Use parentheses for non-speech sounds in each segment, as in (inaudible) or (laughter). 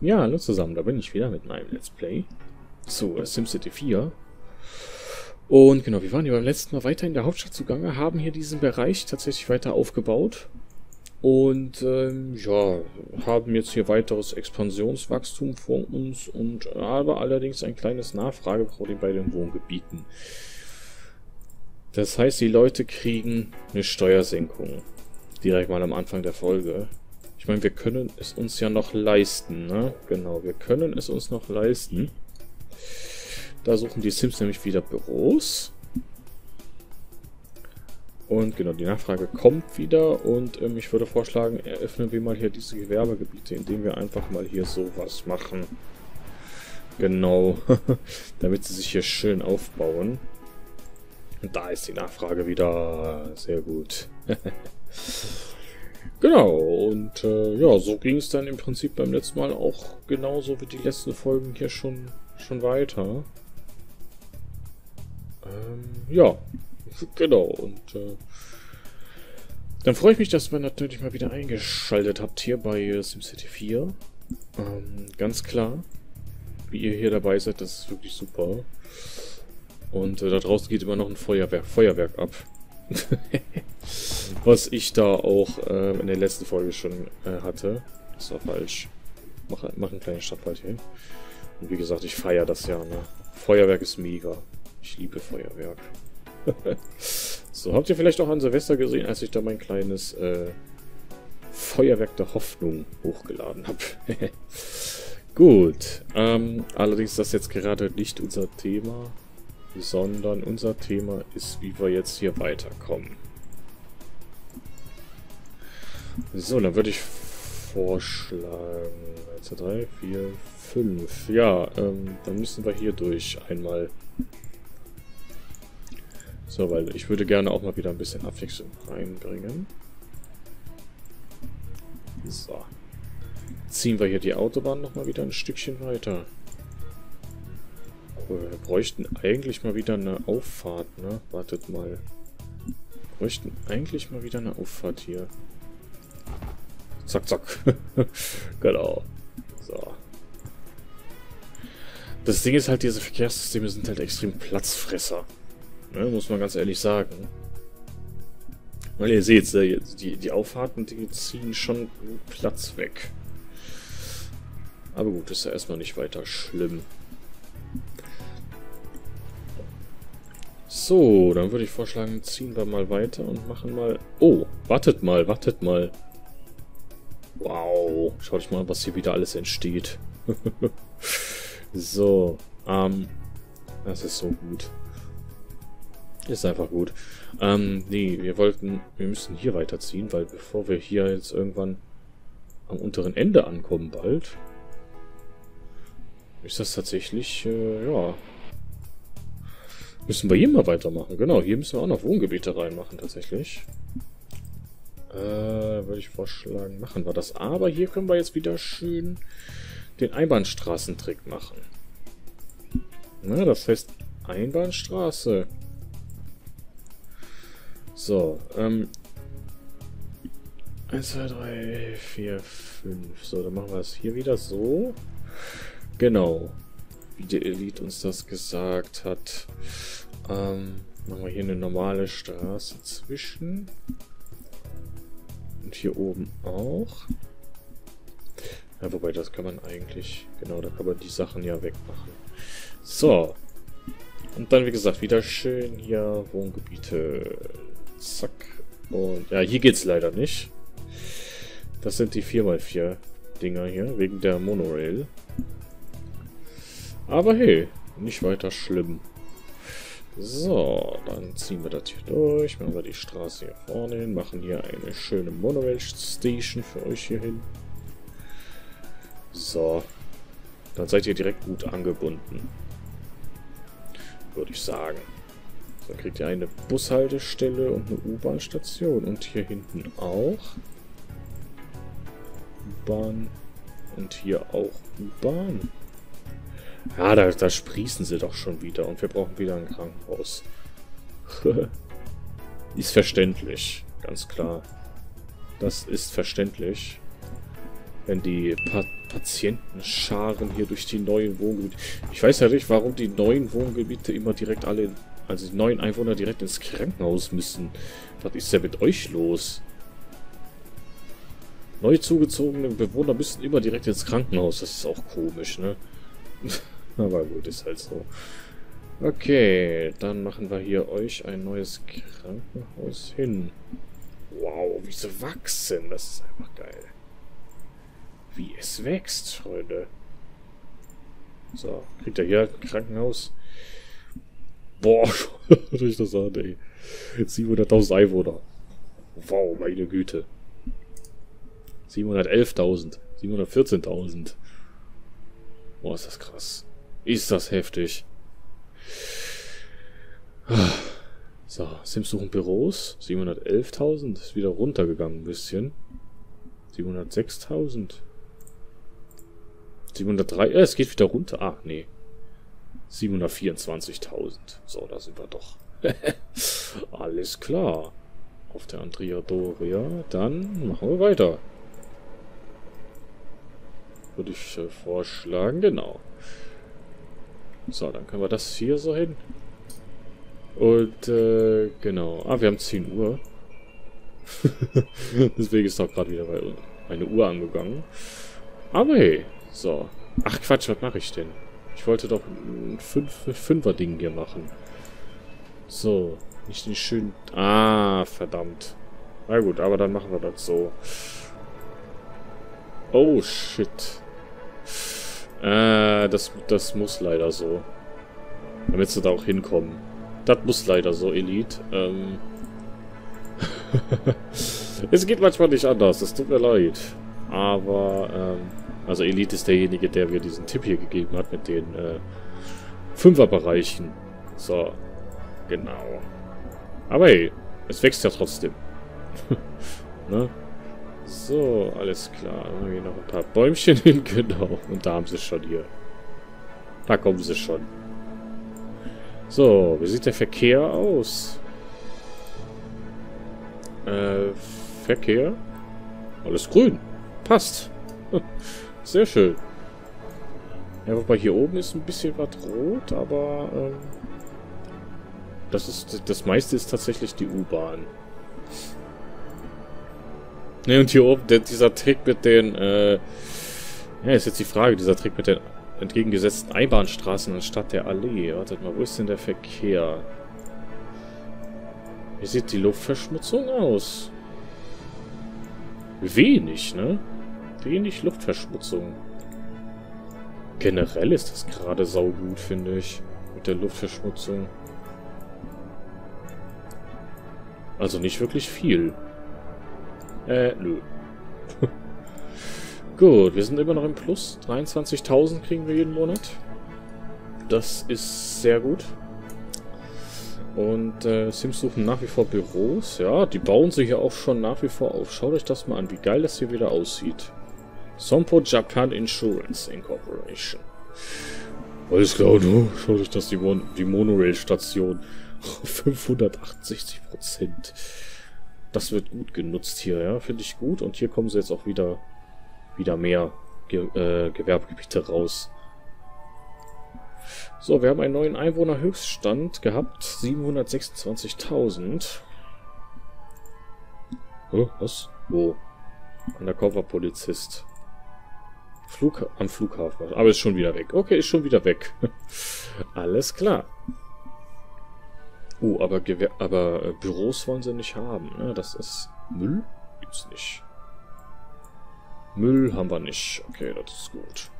Ja, hallo zusammen, da bin ich wieder mit meinem Let's Play zu SimCity 4. Und genau, wir waren hier beim letzten Mal weiter in der Hauptstadt zugange, haben hier diesen Bereich tatsächlich weiter aufgebaut. Und ähm, ja, haben jetzt hier weiteres Expansionswachstum vor uns und aber allerdings ein kleines Nachfrageproblem bei den Wohngebieten. Das heißt, die Leute kriegen eine Steuersenkung. Direkt mal am Anfang der Folge. Ich meine, wir können es uns ja noch leisten, ne? Genau, wir können es uns noch leisten. Da suchen die Sims nämlich wieder Büros. Und genau, die Nachfrage kommt wieder und ähm, ich würde vorschlagen, eröffnen wir mal hier diese Gewerbegebiete, indem wir einfach mal hier sowas machen. Genau, (laughs) damit sie sich hier schön aufbauen. Und da ist die Nachfrage wieder sehr gut. (laughs) genau, und äh, ja, so ging es dann im Prinzip beim letzten Mal auch genauso wie die letzten Folgen hier schon, schon weiter. Ähm, ja, genau, und äh, dann freue ich mich, dass ihr natürlich mal wieder eingeschaltet habt hier bei SimCity 4. Ähm, ganz klar, wie ihr hier dabei seid, das ist wirklich super. Und äh, da draußen geht immer noch ein Feuerwerk, Feuerwerk ab. (laughs) Was ich da auch äh, in der letzten Folge schon äh, hatte. Das war falsch. Mach, mach einen kleinen Stadtwald hier. Und wie gesagt, ich feiere das ja. Ne? Feuerwerk ist mega. Ich liebe Feuerwerk. (laughs) so, habt ihr vielleicht auch an Silvester gesehen, als ich da mein kleines äh, Feuerwerk der Hoffnung hochgeladen habe. (laughs) Gut. Ähm, allerdings ist das jetzt gerade nicht unser Thema sondern unser Thema ist, wie wir jetzt hier weiterkommen. So, dann würde ich vorschlagen, 1, 2, 3, 4, 5. Ja, ähm, dann müssen wir hier durch einmal. So, weil ich würde gerne auch mal wieder ein bisschen Abwechslung reinbringen. So. Ziehen wir hier die Autobahn nochmal wieder ein Stückchen weiter. Wir bräuchten eigentlich mal wieder eine Auffahrt, ne? Wartet mal. Wir bräuchten eigentlich mal wieder eine Auffahrt hier. Zack, zack. (laughs) genau. So. Das Ding ist halt, diese Verkehrssysteme sind halt extrem Platzfresser. Ne? Muss man ganz ehrlich sagen. Weil ihr seht, die, die Auffahrten, die ziehen schon Platz weg. Aber gut, ist ja erstmal nicht weiter schlimm. So, dann würde ich vorschlagen, ziehen wir mal weiter und machen mal... Oh, wartet mal, wartet mal. Wow, schaut euch mal, was hier wieder alles entsteht. (laughs) so, ähm, das ist so gut. Ist einfach gut. Ähm, nee, wir wollten, wir müssen hier weiterziehen, weil bevor wir hier jetzt irgendwann am unteren Ende ankommen bald, ist das tatsächlich, äh, ja, Müssen wir hier mal weitermachen. Genau, hier müssen wir auch noch Wohngebiete reinmachen, tatsächlich. Äh, würde ich vorschlagen, machen wir das. Aber hier können wir jetzt wieder schön den Einbahnstraßentrick machen. Na, das heißt Einbahnstraße. So, ähm... 1, 2, 3, 4, 5. So, dann machen wir es hier wieder so. Genau. Wie die Elite uns das gesagt hat. Ähm, machen wir hier eine normale Straße zwischen. Und hier oben auch. Ja, wobei, das kann man eigentlich... Genau, da kann man die Sachen ja wegmachen. So. Und dann, wie gesagt, wieder schön hier Wohngebiete. Zack. Und ja, hier geht's leider nicht. Das sind die 4x4 Dinger hier, wegen der Monorail. Aber hey, nicht weiter schlimm. So, dann ziehen wir das hier durch, machen wir die Straße hier vorne hin, machen hier eine schöne Monorail Station für euch hier hin. So, dann seid ihr direkt gut angebunden. Würde ich sagen. Dann kriegt ihr eine Bushaltestelle und eine U-Bahn-Station. Und hier hinten auch. U-Bahn. Und hier auch U-Bahn. Ja, da, da sprießen sie doch schon wieder und wir brauchen wieder ein Krankenhaus. (laughs) ist verständlich, ganz klar. Das ist verständlich. wenn die pa Patientenscharen hier durch die neuen Wohngebiete... Ich weiß ja nicht, warum die neuen Wohngebiete immer direkt alle... Also die neuen Einwohner direkt ins Krankenhaus müssen. Was ist denn mit euch los? Neu zugezogene Bewohner müssen immer direkt ins Krankenhaus. Das ist auch komisch, ne? (laughs) Aber gut, ist halt so. Okay, dann machen wir hier euch ein neues Krankenhaus hin. Wow, wie sie wachsen. Das ist einfach geil. Wie es wächst, Freunde. So, kriegt er hier ein Krankenhaus? Boah, (laughs) durch das an, ey. 700.000 Einwohner. Wow, meine Güte. 711.000. 714.000. Boah, ist das krass. Ist das heftig. So, Sims suchen Büros. 711.000. Ist wieder runtergegangen ein bisschen. 706.000. 703. Äh, es geht wieder runter. Ah, nee. 724.000. So, da sind wir doch. (laughs) Alles klar. Auf der Andrea Doria. Dann machen wir weiter. Würde ich äh, vorschlagen. Genau. So, dann können wir das hier so hin. Und, äh, genau. Ah, wir haben 10 Uhr. (laughs) Deswegen ist doch gerade wieder meine Uhr angegangen. Aber hey, so. Ach Quatsch, was mache ich denn? Ich wollte doch ein 5er-Ding hier machen. So, nicht den schönen... Ah, verdammt. Na gut, aber dann machen wir das so. Oh, shit. Äh, das, das muss leider so. Damit sie da auch hinkommen. Das muss leider so, Elite. Ähm. (laughs) es geht manchmal nicht anders, es tut mir leid. Aber, ähm, also Elite ist derjenige, der mir diesen Tipp hier gegeben hat mit den äh, Fünferbereichen. So, genau. Aber hey, es wächst ja trotzdem. (laughs) ne? So, alles klar. Dann haben wir noch ein paar Bäumchen (laughs) hin, genau. Und da haben sie schon hier. Da kommen sie schon. So, wie sieht der Verkehr aus? Äh, Verkehr? Alles grün. Passt. (laughs) Sehr schön. Ja, wobei hier oben ist ein bisschen was rot, aber ähm, das ist das meiste ist tatsächlich die U-Bahn. Ne, und hier oben der, dieser Trick mit den äh, ja, ist jetzt die Frage, dieser Trick mit den entgegengesetzten Einbahnstraßen anstatt der Allee. Wartet mal, wo ist denn der Verkehr? Wie sieht die Luftverschmutzung aus? Wenig, ne? Wenig Luftverschmutzung. Generell ist das gerade saugut, finde ich. Mit der Luftverschmutzung. Also nicht wirklich viel. Äh, nö. (laughs) Gut, wir sind immer noch im Plus. 23.000 kriegen wir jeden Monat. Das ist sehr gut. Und äh, Sims suchen nach wie vor Büros. Ja, die bauen sich ja auch schon nach wie vor auf. Schaut euch das mal an, wie geil das hier wieder aussieht. Sompo Japan Insurance Incorporation. Alles klar, du. Schaut euch das, die, Mon die Monorail-Station. (laughs) 568 Prozent. Das wird gut genutzt hier, ja. Finde ich gut. Und hier kommen sie jetzt auch wieder wieder mehr Ge äh, Gewerbegebiete raus. So, wir haben einen neuen Einwohnerhöchststand gehabt. 726.000. Oh, was? Wo? Undercover-Polizist. Flug am Flughafen. Aber ist schon wieder weg. Okay, ist schon wieder weg. (laughs) Alles klar. Oh, aber, Gewer aber äh, Büros wollen sie nicht haben. Ne? Das ist Müll? Gibt's nicht. Müll haben wir nicht. Okay, das ist gut.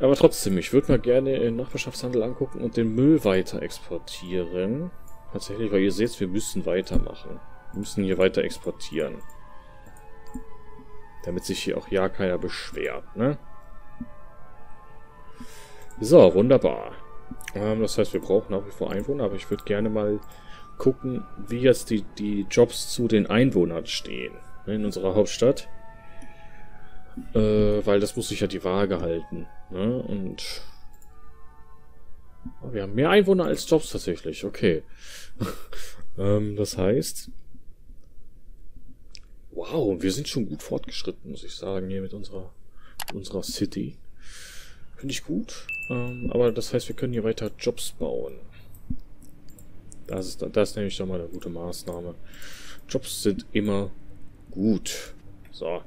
Aber trotzdem, ich würde mal gerne den Nachbarschaftshandel angucken und den Müll weiter exportieren. Tatsächlich, weil ihr seht, wir müssen weitermachen. Wir müssen hier weiter exportieren. Damit sich hier auch ja keiner beschwert, ne? So, wunderbar. Ähm, das heißt, wir brauchen nach wie vor Einwohner, aber ich würde gerne mal gucken, wie jetzt die, die Jobs zu den Einwohnern stehen ne, in unserer Hauptstadt. Äh, weil das muss sich ja die Waage halten. Ne? Und wir haben mehr Einwohner als Jobs tatsächlich. Okay. (laughs) ähm, das heißt, Wow, wir sind schon gut fortgeschritten, muss ich sagen, hier mit unserer, unserer City. Finde ich gut. Ähm, aber das heißt, wir können hier weiter Jobs bauen. Das ist, das ist nämlich schon mal eine gute Maßnahme. Jobs sind immer gut. So.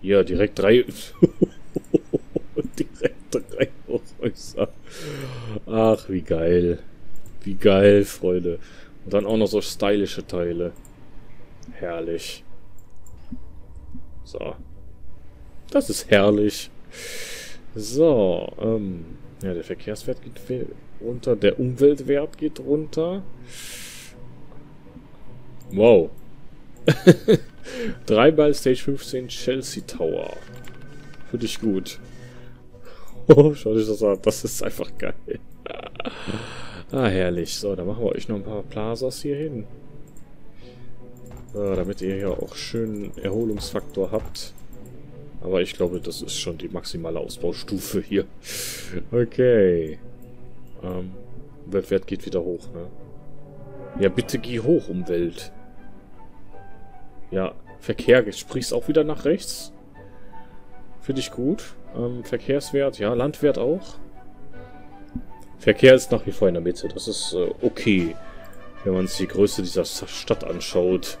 Hier, direkt drei... (laughs) direkt drei Hochhäuser. Ach, wie geil. Wie geil, Freunde. Und dann auch noch so stylische Teile. Herrlich. So. Das ist herrlich. So, ähm, ja, der Verkehrswert geht runter, der Umweltwert geht runter. Wow. (laughs) 3 Ball Stage 15 Chelsea Tower. Finde ich gut. (laughs) Oh, schau dich das an. Das ist einfach geil. (laughs) ah, herrlich. So, dann machen wir euch noch ein paar Plazas hier hin. So, damit ihr hier auch schön Erholungsfaktor habt. Aber ich glaube, das ist schon die maximale Ausbaustufe hier. Okay. Ähm, Umweltwert geht wieder hoch, ne? Ja, bitte geh hoch, Umwelt. Ja, Verkehr, sprichst auch wieder nach rechts. Finde ich gut. Ähm, Verkehrswert, ja, Landwert auch. Verkehr ist nach wie vor in der Mitte. Das ist äh, okay, wenn man sich die Größe dieser Stadt anschaut.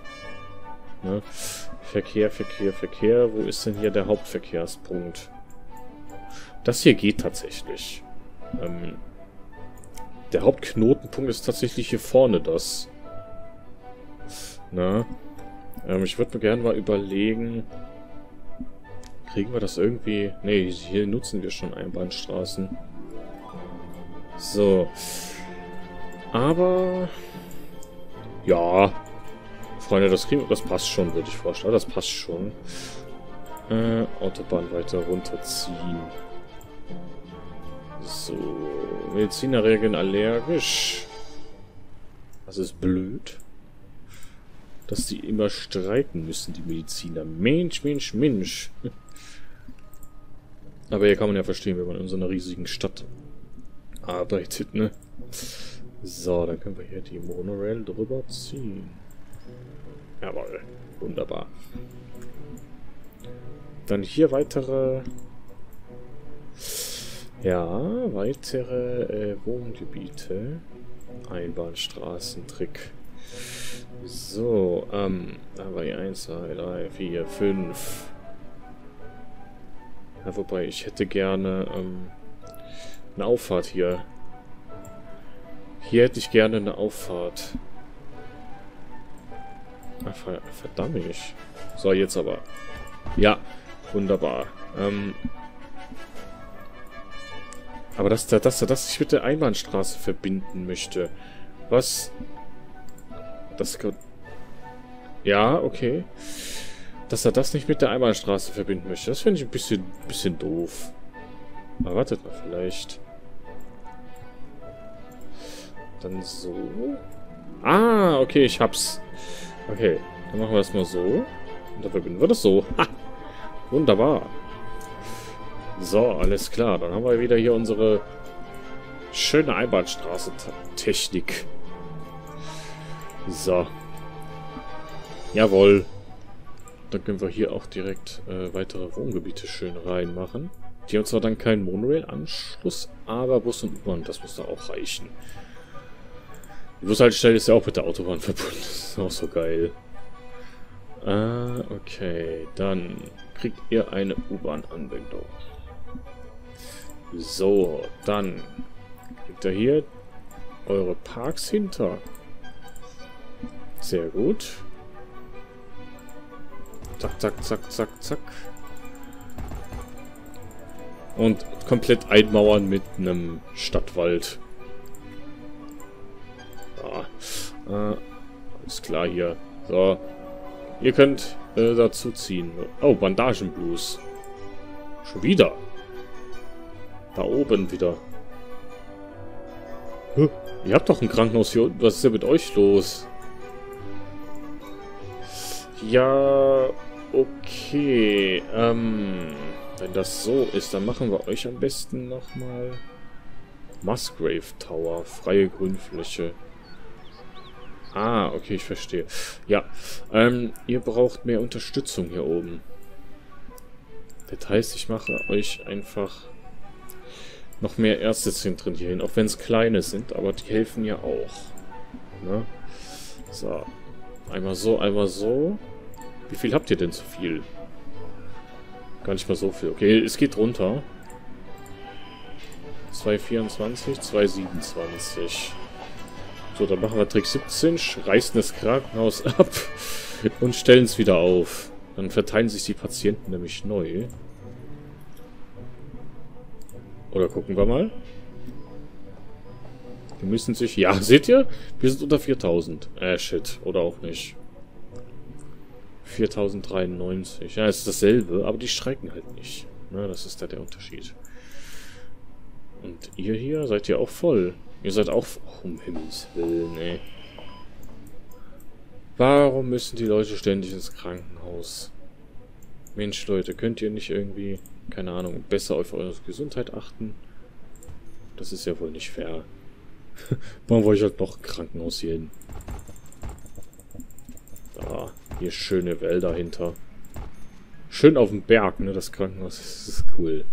Ne? Verkehr, Verkehr, Verkehr. Wo ist denn hier der Hauptverkehrspunkt? Das hier geht tatsächlich. Ähm, der Hauptknotenpunkt ist tatsächlich hier vorne das. Na? Ähm, ich würde mir gerne mal überlegen... Kriegen wir das irgendwie... Ne, hier nutzen wir schon Einbahnstraßen. So. Aber... Ja, Freunde, das kriegen das passt schon, würde ich vorstellen. Das passt schon. Äh, Autobahn weiter runterziehen. So. Mediziner reagieren allergisch. Das ist blöd. Dass die immer streiten müssen, die Mediziner. Mensch, Mensch, Mensch. Aber hier kann man ja verstehen, wenn man in so einer riesigen Stadt arbeitet, ne? So, dann können wir hier die Monorail drüber ziehen. Jawohl. Wunderbar. Dann hier weitere... Ja, weitere äh, Wohngebiete. Einbahnstraßentrick. So, ähm, da war die 1, 2, 3, 4, 5. Ja, wobei, ich hätte gerne ähm, eine Auffahrt hier. Hier hätte ich gerne eine Auffahrt. Verdammt ich. So, jetzt aber. Ja, wunderbar. Ähm, aber dass er dass, dass ich mit der Einbahnstraße verbinden möchte. Was? Das Ja, okay. Dass er das nicht mit der Einbahnstraße verbinden möchte. Das finde ich ein bisschen, bisschen doof. Aber wartet mal, vielleicht. Dann so. Ah, okay, ich hab's. Okay, dann machen wir das mal so. Und dann verbinden wir das so. Ha! Wunderbar. So, alles klar. Dann haben wir wieder hier unsere schöne Einbahnstraße-Technik. So. Jawohl. Dann können wir hier auch direkt äh, weitere Wohngebiete schön reinmachen. Die haben zwar dann keinen Monorail-Anschluss, aber Bus und U-Bahn, das muss da auch reichen. Die Bushaltestelle ist ja auch mit der Autobahn verbunden. Das ist auch so geil. Ah, okay. Dann kriegt ihr eine U-Bahn-Anbindung. So, dann kriegt ihr hier eure Parks hinter. Sehr gut. Zack, zack, zack, zack, zack. Und komplett einmauern mit einem Stadtwald. Äh, alles klar hier. So. Ihr könnt äh, dazu ziehen. Oh, Bandagenblues. Schon wieder. Da oben wieder. Huh, ihr habt doch ein Krankenhaus hier unten. Was ist denn mit euch los? Ja, okay. Ähm, wenn das so ist, dann machen wir euch am besten nochmal Musgrave Tower. Freie Grünfläche. Ah, okay, ich verstehe. Ja, ähm, ihr braucht mehr Unterstützung hier oben. Das heißt, ich mache euch einfach noch mehr Ärztezentren hier hin, auch wenn es kleine sind, aber die helfen ja auch. Ne? So, einmal so, einmal so. Wie viel habt ihr denn zu viel? Gar nicht mal so viel. Okay, es geht runter. 2,24, 2,27. So, dann machen wir Trick 17, reißen das Krankenhaus (laughs) ab und stellen es wieder auf. Dann verteilen sich die Patienten nämlich neu. Oder gucken wir mal. Die müssen sich... Ja, (laughs) seht ihr? Wir sind unter 4000. Äh, shit. Oder auch nicht. 4093. Ja, es ist dasselbe, aber die streiken halt nicht. Ja, das ist da der Unterschied. Und ihr hier, seid ihr auch voll? Ihr seid auch... Oh, um Himmels Willen, ey. Warum müssen die Leute ständig ins Krankenhaus? Mensch, Leute, könnt ihr nicht irgendwie, keine Ahnung, besser auf eure Gesundheit achten? Das ist ja wohl nicht fair. (laughs) Warum wollte ich halt noch ein Krankenhaus hier hin? Ah, hier schöne Wälder hinter. Schön auf dem Berg, ne, das Krankenhaus. (laughs) Das ist cool.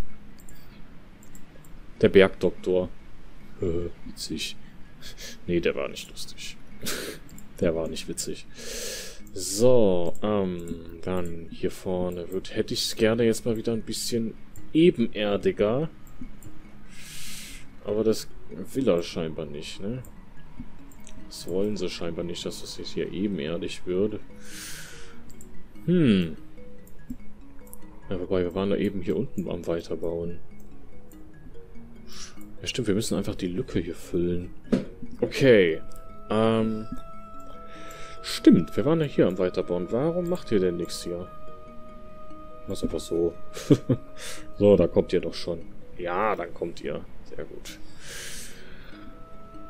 Der Bergdoktor. Äh, witzig. nee, der war nicht lustig. (laughs) der war nicht witzig. So, ähm, dann hier vorne wird, hätte ich es gerne jetzt mal wieder ein bisschen ebenerdiger. Aber das will er scheinbar nicht, ne? Das wollen sie scheinbar nicht, dass es jetzt hier ebenerdig wird. Hm. Ja, wobei, wir waren da eben hier unten am Weiterbauen. Ja, stimmt, wir müssen einfach die Lücke hier füllen. Okay. Ähm. Stimmt, wir waren ja hier am Weiterbauen. Warum macht ihr denn nichts hier? Ist einfach so. (laughs) so, da kommt ihr doch schon. Ja, dann kommt ihr. Sehr gut.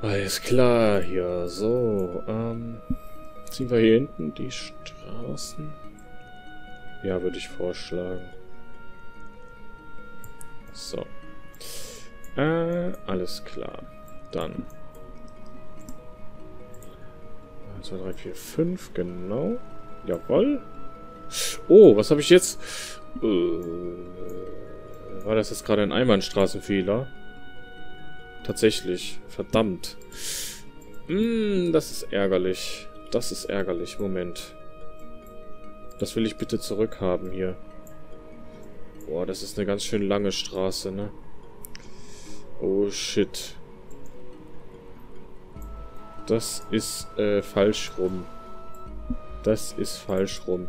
Alles klar hier. So, ähm. Ziehen wir hier hinten die Straßen? Ja, würde ich vorschlagen. So. Äh, alles klar. Dann. 1, 2, 3, 4, 5, genau. Jawoll. Oh, was habe ich jetzt? Äh, war das jetzt gerade ein Einbahnstraßenfehler? Tatsächlich. Verdammt. Hm, das ist ärgerlich. Das ist ärgerlich. Moment. Das will ich bitte zurückhaben hier. Boah, das ist eine ganz schön lange Straße, ne? Oh, shit. Das ist äh, falsch rum. Das ist falsch rum.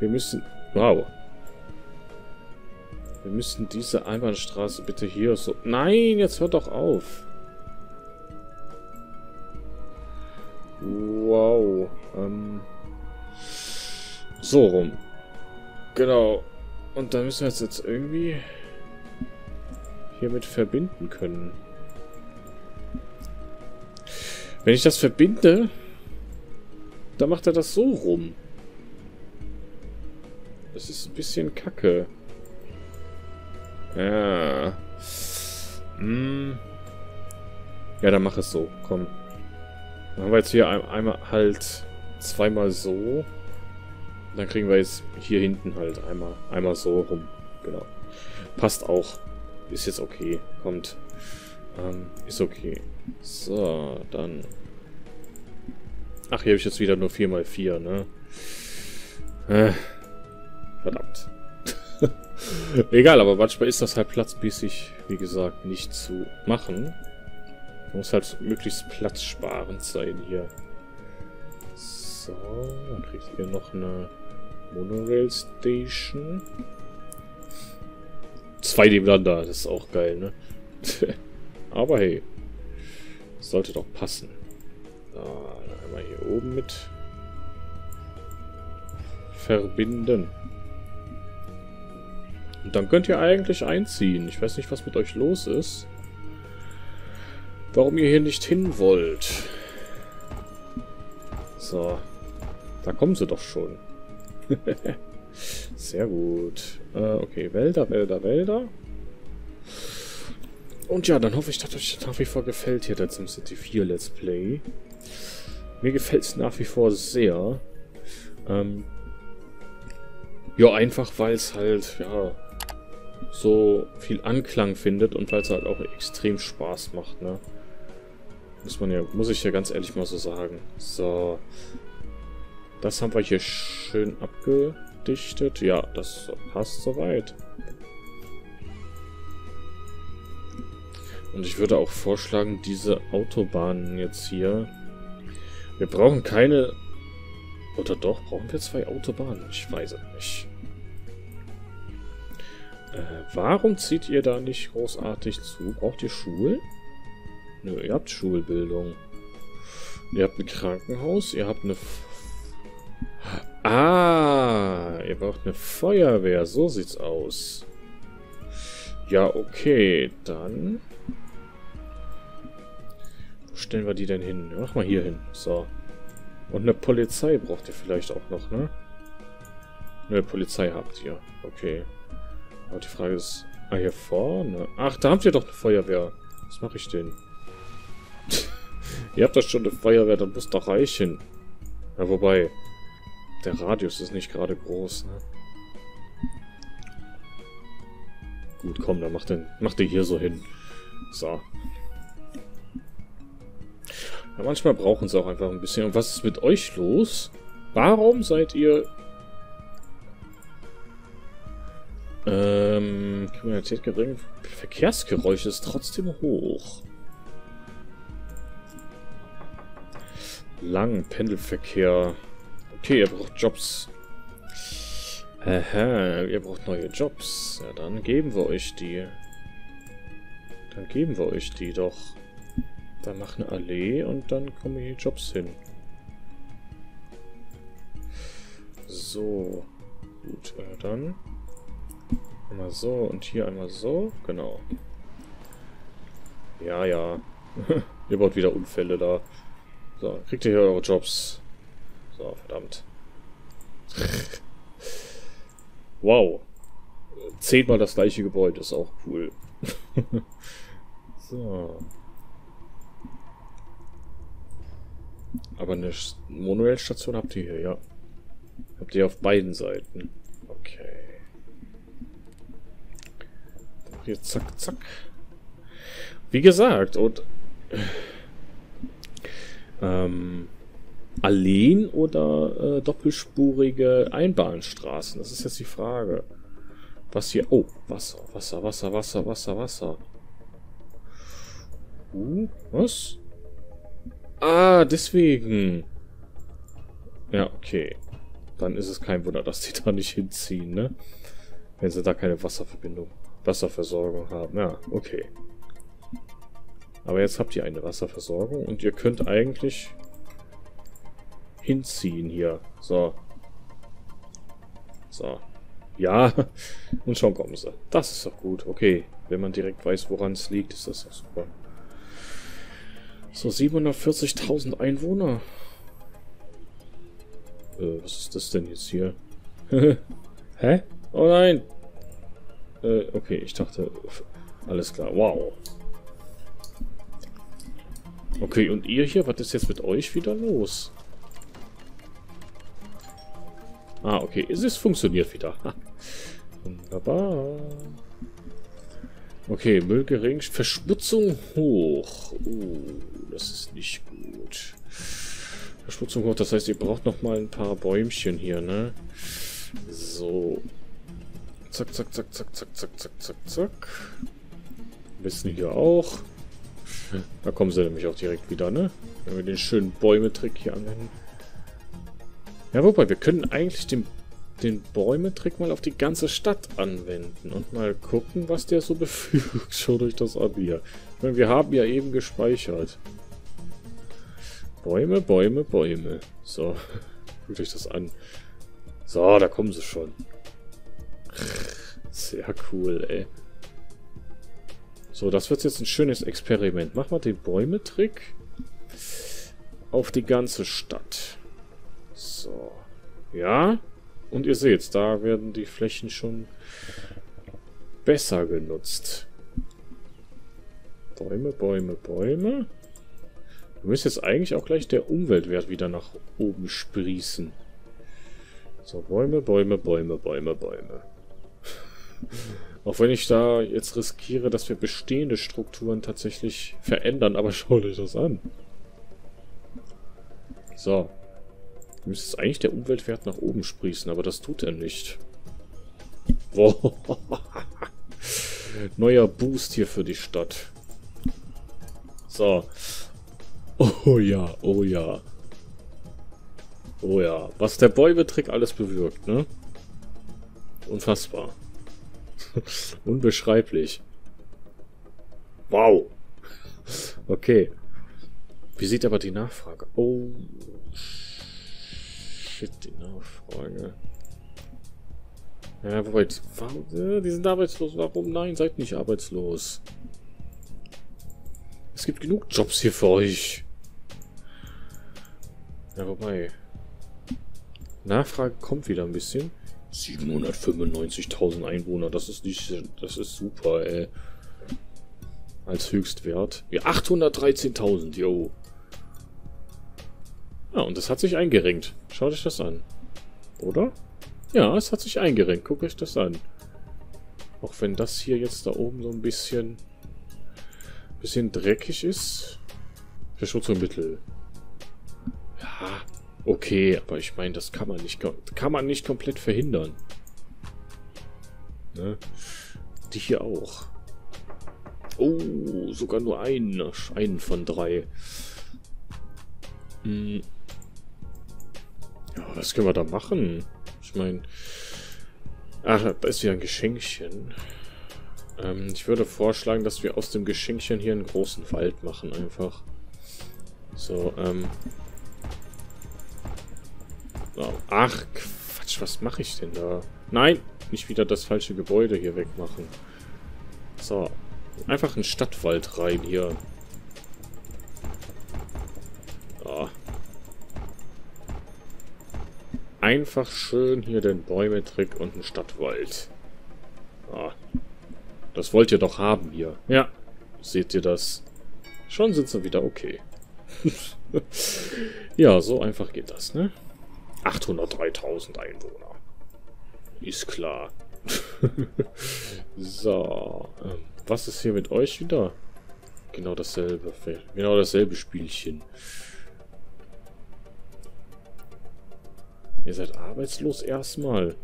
Wir müssen... Wow. Wir müssen diese Einbahnstraße bitte hier so... Nein, jetzt hört doch auf. Wow. Ähm... So rum. Genau. Und da müssen wir jetzt, jetzt irgendwie hiermit verbinden können. Wenn ich das verbinde, dann macht er das so rum. Das ist ein bisschen kacke. Ja. Hm. Ja, dann mach es so. Komm. Dann haben wir jetzt hier einmal halt zweimal so. Dann kriegen wir jetzt hier hinten halt einmal, einmal so rum. Genau. Passt auch. Ist jetzt okay. Kommt. Ähm, ist okay. So, dann... Ach, hier habe ich jetzt wieder nur 4x4, ne? Äh, verdammt. (laughs) Egal, aber manchmal ist das halt platzmäßig, wie gesagt, nicht zu machen. Muss halt möglichst platzsparend sein hier. So, dann kriegt ihr noch eine Monorail Station. Zwei nebeneinander, das ist auch geil, ne? (laughs) Aber hey, sollte doch passen. So, dann einmal hier oben mit verbinden. Und dann könnt ihr eigentlich einziehen. Ich weiß nicht, was mit euch los ist. Warum ihr hier nicht hin wollt. So. Da kommen sie doch schon. (laughs) Sehr gut. Äh, okay, Wälder, Wälder, Wälder. Und ja, dann hoffe ich, dass euch nach wie vor gefällt hier der SimCity 4 Let's Play. Mir gefällt es nach wie vor sehr. Ähm, ja, einfach weil es halt, ja, so viel Anklang findet und weil es halt auch extrem Spaß macht, ne? Muss man ja, muss ich ja ganz ehrlich mal so sagen. So. Das haben wir hier schön abgedichtet. Ja, das passt soweit. Und ich würde auch vorschlagen, diese Autobahnen jetzt hier... Wir brauchen keine... Oder doch, brauchen wir zwei Autobahnen? Ich weiß es nicht. Äh, warum zieht ihr da nicht großartig zu? Braucht ihr Schulen? Nö, ihr habt Schulbildung. Ihr habt ein Krankenhaus, ihr habt eine... Ah, ihr braucht eine Feuerwehr, so sieht's aus. Ja, okay, dann... Wo stellen wir die denn hin? Mach mal hier hin. So. Und eine Polizei braucht ihr vielleicht auch noch, ne? Eine Polizei habt ihr. Okay. Aber die Frage ist... Ah, hier vorne. Ach, da habt ihr doch eine Feuerwehr. Was mache ich denn? (laughs) ihr habt doch schon eine Feuerwehr, dann muss doch reichen. Ja, wobei... Der Radius ist nicht gerade groß, ne? Gut, komm, dann macht den, macht den hier so hin. So. Ja, manchmal brauchen sie auch einfach ein bisschen. Und was ist mit euch los? Warum seid ihr... Ähm, Kriminalität gering. Verkehrsgeräusch ist trotzdem hoch. Lang Pendelverkehr. Okay, ihr braucht Jobs. Aha, ihr braucht neue Jobs. Ja, dann geben wir euch die. Dann geben wir euch die doch. Dann mach eine Allee und dann kommen hier Jobs hin. So. Gut, äh, dann. Einmal so und hier einmal so. Genau. Ja, ja. (laughs) ihr baut wieder Unfälle da. So, kriegt ihr hier eure Jobs. So, verdammt. wow. Zehnmal das gleiche Gebäude ist auch cool. (laughs) so. Aber eine Monorail-Station habt ihr hier, ja. Habt ihr auf beiden Seiten. Okay. Hier zack, zack. Wie gesagt, und... Ähm, Alleen oder äh, doppelspurige Einbahnstraßen? Das ist jetzt die Frage. Was hier... Oh, Wasser, Wasser, Wasser, Wasser, Wasser, Wasser. Uh, was? Ah, deswegen. Ja, okay. Dann ist es kein Wunder, dass die da nicht hinziehen, ne? Wenn sie da keine Wasserverbindung, Wasserversorgung haben. Ja, okay. Aber jetzt habt ihr eine Wasserversorgung und ihr könnt eigentlich hinziehen hier. So. So. Ja, (laughs) und schon kommen sie. Das ist doch gut. Okay, wenn man direkt weiß, woran es liegt, ist das doch super. So, 740.000 Einwohner. Äh, was ist das denn jetzt hier? (laughs) Hä? Oh nein! Äh, okay, ich dachte... Alles klar, wow. Okay, und ihr hier? Was ist jetzt mit euch wieder los? Ah, okay, es ist funktioniert wieder. (laughs) Wunderbar. Okay, Müll gering, Verschmutzung hoch. Uh, das ist nicht gut. Verschmutzung hoch, das heißt, ihr braucht noch mal ein paar Bäumchen hier, ne? So. Zack, zack, zack, zack, zack, zack, zack, zack, zack. Bisschen hier auch. Da kommen sie nämlich auch direkt wieder, ne? Wenn wir den schönen Bäumetrick hier anwenden. Ja, wobei, wir können eigentlich den den Bäumetrick mal auf die ganze Stadt anwenden und mal gucken, was der so (laughs) befügt. Schaut euch das an hier. Ich meine, wir haben ja eben gespeichert. Bäume, Bäume, Bäume. So, (laughs) guckt euch das an. So, da kommen sie schon. Sehr cool, ey. So, das wird jetzt ein schönes Experiment. Mach mal den Bäumetrick auf die ganze Stadt. So. Ja, und ihr seht, da werden die Flächen schon besser genutzt. Bäume, Bäume, Bäume. Da müsste jetzt eigentlich auch gleich der Umweltwert wieder nach oben sprießen. So, Bäume, Bäume, Bäume, Bäume, Bäume. (laughs) Auch wenn ich da jetzt riskiere, dass wir bestehende Strukturen tatsächlich verändern, aber (laughs) schaut euch das an. So. Müsste eigentlich der Umweltwert nach oben sprießen, aber das tut er nicht. Wow. (laughs) Neuer Boost hier für die Stadt. So. Oh ja, oh ja. Oh ja. Was der Bäume-Trick alles bewirkt, ne? Unfassbar. (laughs) Unbeschreiblich. Wow. Okay. Wie sieht aber die Nachfrage? Oh. Shit, die Nachfrage. Ja, wobei, warum, äh, die sind arbeitslos. Warum? Nein, seid nicht arbeitslos. Es gibt genug Jobs hier für euch. Ja, wobei. Nachfrage kommt wieder ein bisschen. 795.000 Einwohner, das ist nicht, das ist super, ey. Als Höchstwert. Ja, 813.000, yo. Ja, und das hat sich eingerenkt. Schaut euch das an. Oder? Ja, es hat sich eingerenkt. Guckt euch das an. Auch wenn das hier jetzt da oben so ein bisschen, bisschen dreckig ist. Verschmutzungsmittel. Ja, Okay, aber ich meine, das kann man nicht kann man nicht komplett verhindern. Ne? Die hier auch. Oh, sogar nur einen, einen von drei. Hm. Ja, was können wir da machen? Ich meine... Ach, da ist wieder ein Geschenkchen. Ähm, ich würde vorschlagen, dass wir aus dem Geschenkchen hier einen großen Wald machen, einfach. So, ähm... Ach, Quatsch, was mache ich denn da? Nein, nicht wieder das falsche Gebäude hier wegmachen. So, einfach einen Stadtwald rein hier. So. Einfach schön hier den Bäumetrick und einen Stadtwald. So. Das wollt ihr doch haben hier. Ja, seht ihr das? Schon sind sie wieder okay. (laughs) ja, so einfach geht das, ne? 803.000 Einwohner. Ist klar. (laughs) so. Ähm, was ist hier mit euch wieder? Genau dasselbe. Genau dasselbe Spielchen. Ihr seid arbeitslos erstmal.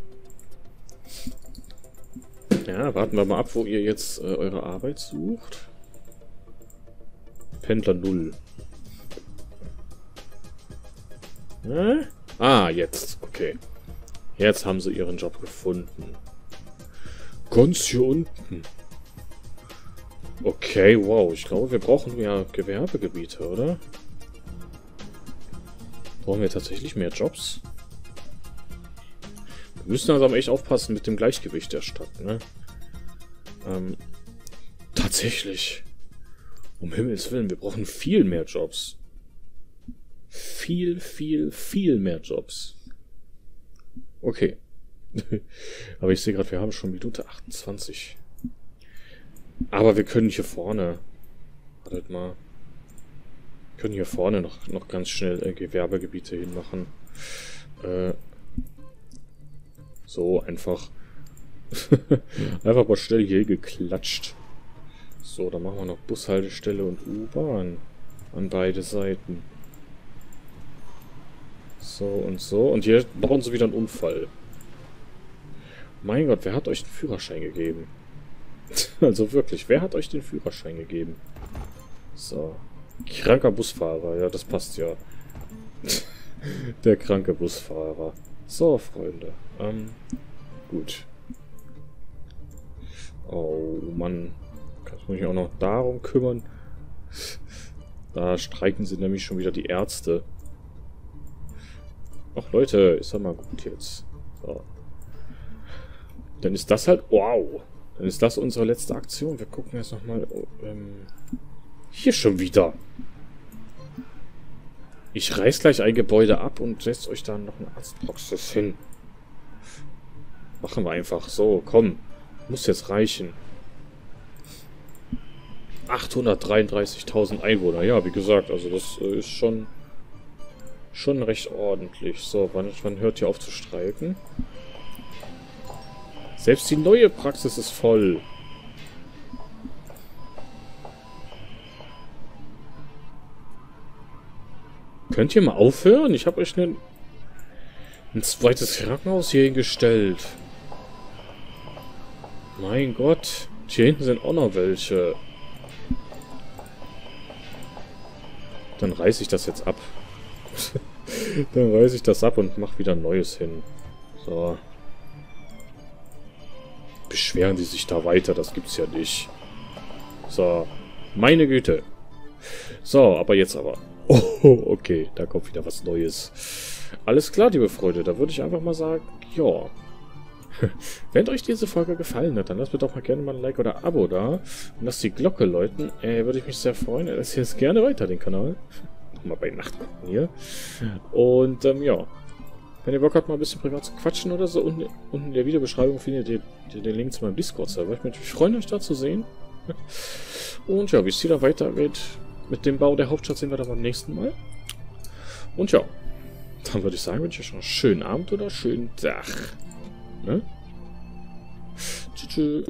Ja, warten wir mal ab, wo ihr jetzt äh, eure Arbeit sucht. Pendler 0. Hä? Ah, jetzt. Okay. Jetzt haben sie ihren Job gefunden. Ganz hier unten. Okay, wow. Ich glaube, wir brauchen mehr Gewerbegebiete, oder? Brauchen wir tatsächlich mehr Jobs? Wir müssen also echt aufpassen mit dem Gleichgewicht der Stadt, ne? Ähm, tatsächlich. Um Himmels Willen, wir brauchen viel mehr Jobs viel, viel, viel mehr Jobs. Okay. (laughs) Aber ich sehe gerade, wir haben schon Minute 28. Aber wir können hier vorne... Wartet mal. Wir können hier vorne noch, noch ganz schnell äh, Gewerbegebiete hinmachen. Äh, so, einfach. (laughs) einfach mal schnell hier geklatscht. So, dann machen wir noch Bushaltestelle und U-Bahn an beide Seiten. So und so. Und hier bauen sie wieder einen Unfall. Mein Gott, wer hat euch den Führerschein gegeben? (laughs) also wirklich, wer hat euch den Führerschein gegeben? So. Kranker Busfahrer, ja, das passt ja. (laughs) Der kranke Busfahrer. So, Freunde. Ähm, gut. Oh, Mann. Kann ich mich auch noch darum kümmern? Da streiken sie nämlich schon wieder die Ärzte. Ach Leute, ist doch mal gut jetzt. So. Dann ist das halt... Wow. Dann ist das unsere letzte Aktion. Wir gucken jetzt nochmal... Ähm, hier schon wieder. Ich reiß gleich ein Gebäude ab und setzt euch dann noch eine Arztpraxis hin. Machen wir einfach so. Komm. Muss jetzt reichen. 833.000 Einwohner. Ja, wie gesagt, also das äh, ist schon schon recht ordentlich. So, wann, wann hört ihr auf zu streiken? Selbst die neue Praxis ist voll. Könnt ihr mal aufhören? Ich habe euch ein, ein zweites Krankenhaus hier hingestellt. Mein Gott. Hier hinten sind auch noch welche. Dann reiße ich das jetzt ab. (laughs) Dann reiße ich das ab und mache wieder Neues hin. So. Beschweren die sich da weiter, das gibt's ja nicht. So. Meine Güte. So, aber jetzt aber. (laughs) Oh, okay, da kommt wieder was Neues. Alles klar, liebe Freunde, da würde ich einfach mal sagen, ja. (laughs) Wenn euch diese Folge gefallen hat, dann lasst mir doch mal gerne mal ein Like oder Abo da. Und lasst die Glocke läuten. Äh, würde ich mich sehr freuen. Lasst jetzt gerne weiter den Kanal. (laughs) Mal bei Nacht gucken hier. Und, ähm, ja. Wenn ihr Bock habt, mal ein bisschen privat zu quatschen oder so, unten, unten in der Videobeschreibung findet ihr den Link zu meinem Discord-Server. Ich würde mich freuen, euch da zu sehen. Und ja, wie es hier da weitergeht mit dem Bau der Hauptstadt, sehen wir dann beim nächsten Mal. Und ja, dann würde ich sagen, wünsche ich euch noch einen schönen Abend oder schönen Tag. Ne? Tschüss.